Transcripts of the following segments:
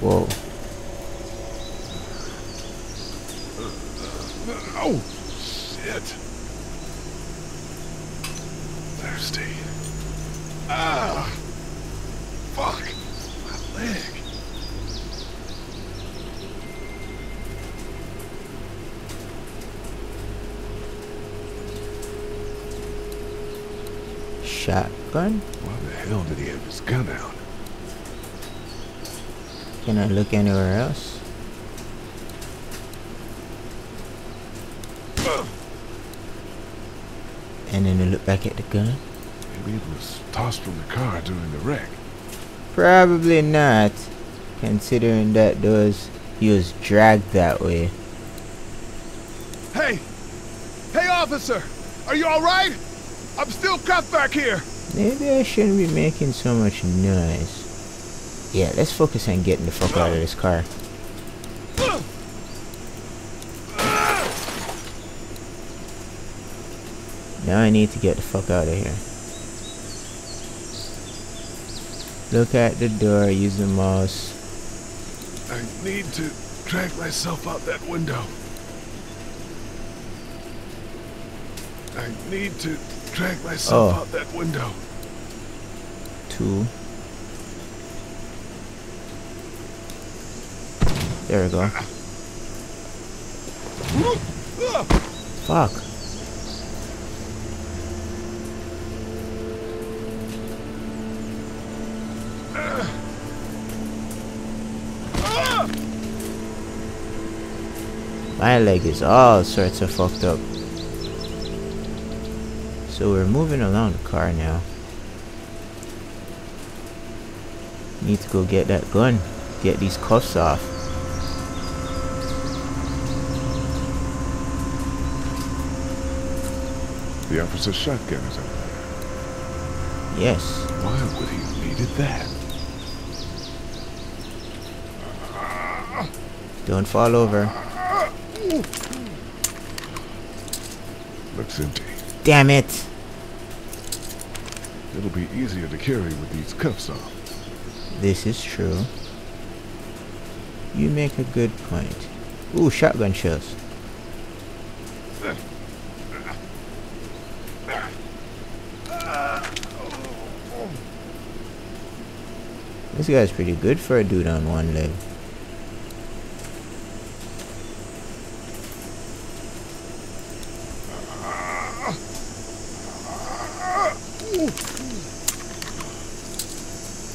Whoa. Oh, shit. Thirsty. Ah! Fuck! My leg. Shotgun? Why the hell did he have his gun out? Can I look anywhere else? And then I look back at the gun. Maybe it was tossed from the car during the wreck. Probably not, considering that those he was dragged that way. Hey! Hey, officer! Are you alright? I'm still cuffed back here! Maybe I shouldn't be making so much noise. Yeah, let's focus on getting the fuck out of this car. Now I need to get the fuck out of here. Look at the door, use the mouse. I need to drag myself out that window. I need to drag myself Oh. out that window. Two. There we go. Fuck. My leg is all sorts of fucked up. So we're moving along the car now. Need to go get that gun. Get these cuffs off. The officer's shotgun is over there. Yes. Why would he have needed that? Don't fall over. Looks empty. Damn it. It'll be easier to carry with these cuffs on. This is true. You make a good point. Ooh, shotgun shells. This guy's pretty good for a dude on one leg.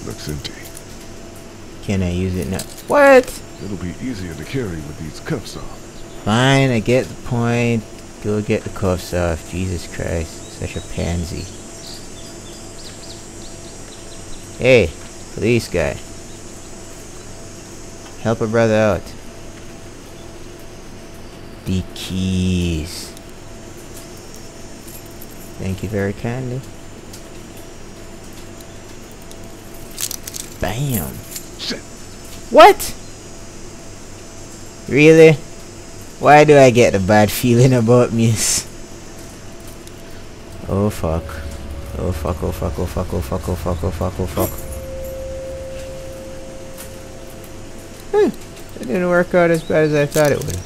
Looks empty. Can I use it now? What? It'll be easier to carry with these cuffs off. Fine, I get the point. Go get the cuffs off. Jesus Christ, such a pansy. Hey, police guy. Help a brother out. The keys. Thank you very kindly. Bam. Shit! What? Really? Why do I get a bad feeling about this? Oh fuck. Oh fuck, oh fuck, oh fuck, oh fuck, oh fuck, oh fuck, oh fuck. Oh, Hmm. It didn't work out as bad as I thought it would.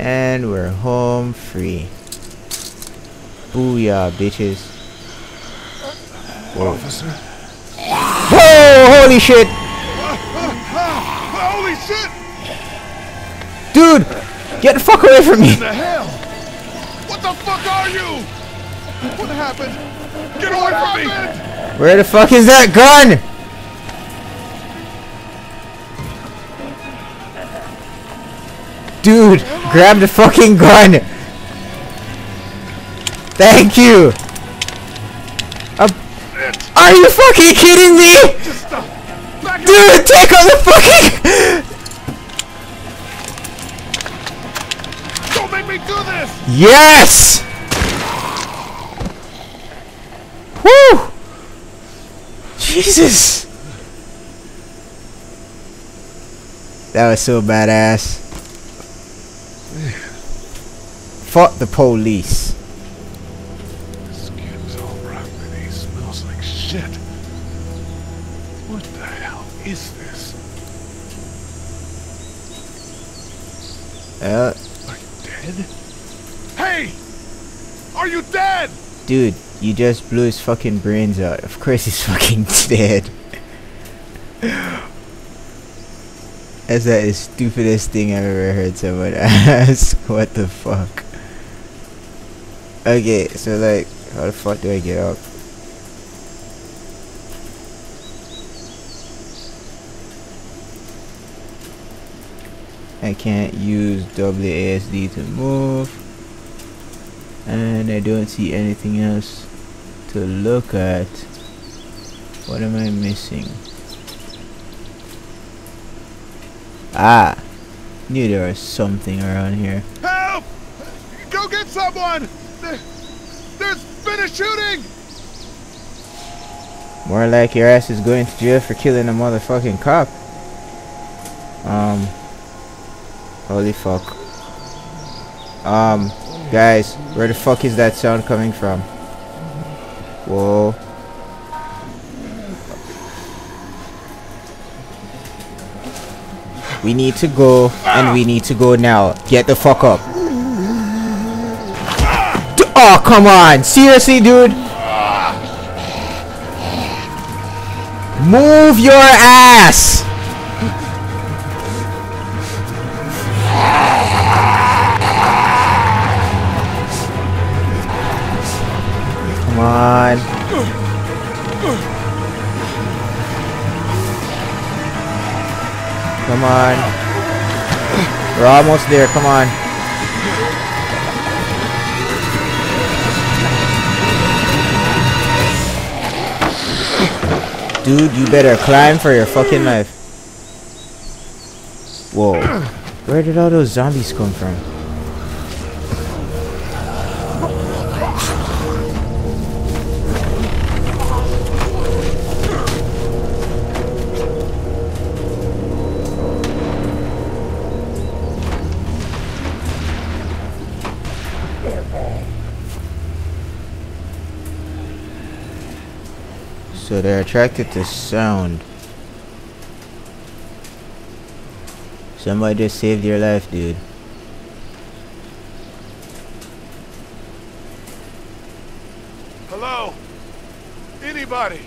And we're home free. Booyah, bitches. Whoa. Officer? Whoa, holy shit! Holy shit! Dude! Get the fuck away from me! What the hell? What the fuck are you? What happened? Get away from me! Where the fuck is that gun? Dude, grab the fucking gun! Thank you! Uh, are you fucking kidding me? Just stop! Back Dude, take on the fucking... Don't make me do this! Yes! Woo! Jesus! That was so badass. Fuck the police. This skin's all rotten and he smells like shit. What the hell is this? Uh. Are you dead? Hey! Are you dead? Dude, you just blew his fucking brains out. Of course he's fucking dead. That's like the stupidest thing I've ever heard someone ask. what the fuck? Okay, so like, how the fuck do I get up? I can't use WASD to move. And I don't see anything else to look at. What am I missing? Ah! Knew there was something around here. Help! Go get someone! There, there's been a shooting! More like your ass is going to jail for killing a motherfucking cop. Um. Holy fuck. Um, guys, where the fuck is that sound coming from? Whoa. We need to go, and we need to go now. Get the fuck up. Oh, come on. Seriously, dude? Move your ass! On. Come on. We're almost there. Come on. Dude, you better climb for your fucking life. Whoa. Where did all those zombies come from? So they're attracted to sound. Somebody just saved your life, dude. Hello? Anybody?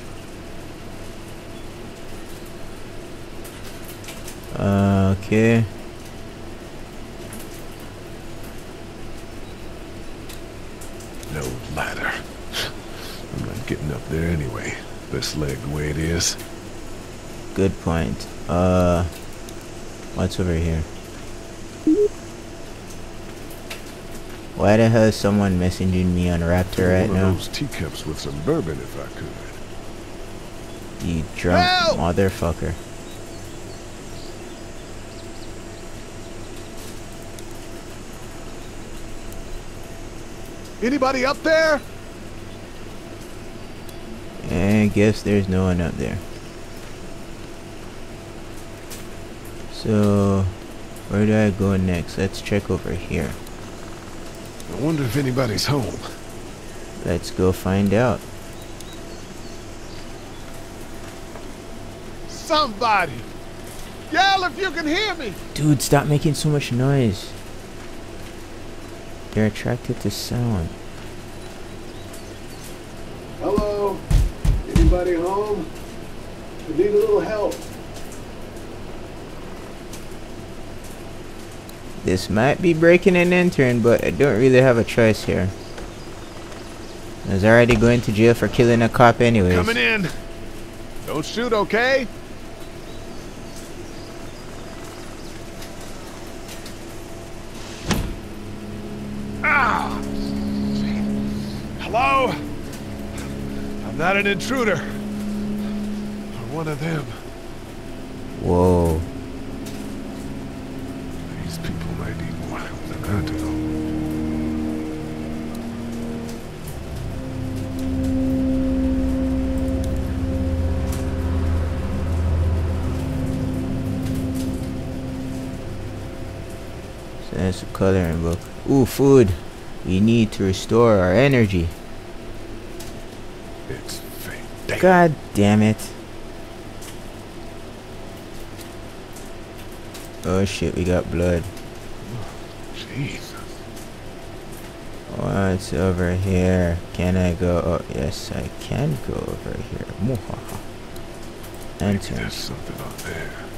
Uh, okay. No ladder. I'm not getting up there anyway. This leg the way it is. Good point. Uh, what's over here? Why the hell is someone messaging me on Raptr right One now? of those teacups with some bourbon if I could. You drunk Help! motherfucker. Anybody up there? Guess there's no one up there. So, where do I go next? Let's check over here. I wonder if anybody's home. Let's go find out. Somebody! Yell if you can hear me! Dude, stop making so much noise. They're attracted to sound. This might be breaking and entering, but I don't really have a choice here. I was already going to jail for killing a cop anyways. Coming in. Don't shoot, okay? Ah! Hello? I'm not an intruder. Or one of them. Whoa. Coloring book. Ooh, food. We need to restore our energy. It's. Damn. God damn it. Oh shit, we got blood. Jesus. Oh, What's over here? Can I go? Oh, yes, I can go over here. Enter. there's something out there.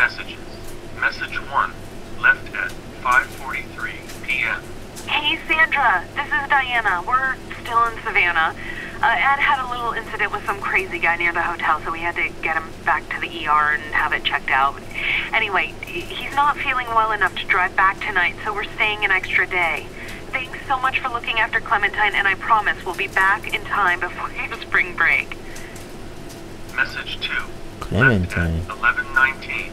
Messages. Message one, left at 5:43 p.m. Hey, Sandra. This is Diana. We're still in Savannah. Uh, Ed had a little incident with some crazy guy near the hotel, so we had to get him back to the ER and have it checked out. Anyway, he's not feeling well enough to drive back tonight, so we're staying an extra day. Thanks so much for looking after Clementine, and I promise we'll be back in time before spring break. Message two, Clementine. left at 11:19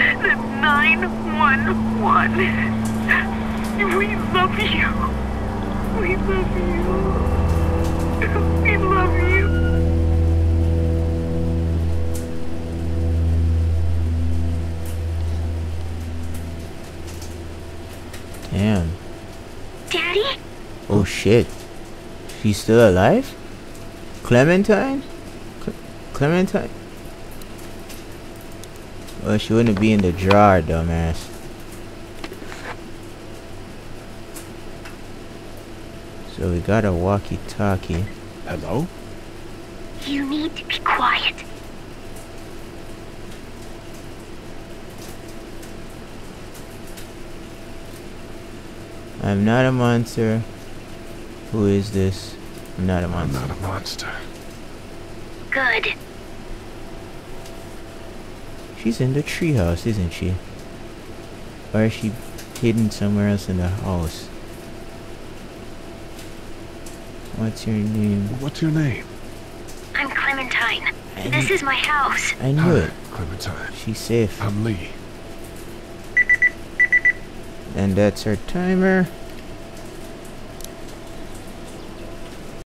That's 911. We love you. We love you. We love you. Damn. Daddy? Oh shit. She's still alive? Clementine? Cle- Clementine? Well, she wouldn't be in the drawer, dumbass. So we got a walkie-talkie. Hello? You need to be quiet. I'm not a monster. Who is this? I'm not a I'm monster. not a monster. Good. She's in the treehouse, isn't she? Or is she hidden somewhere else in the house? What's your name? What's your name? I'm Clementine. I This is my house. I knew Hi, it. Clementine. She's safe. I'm Lee. And that's our timer.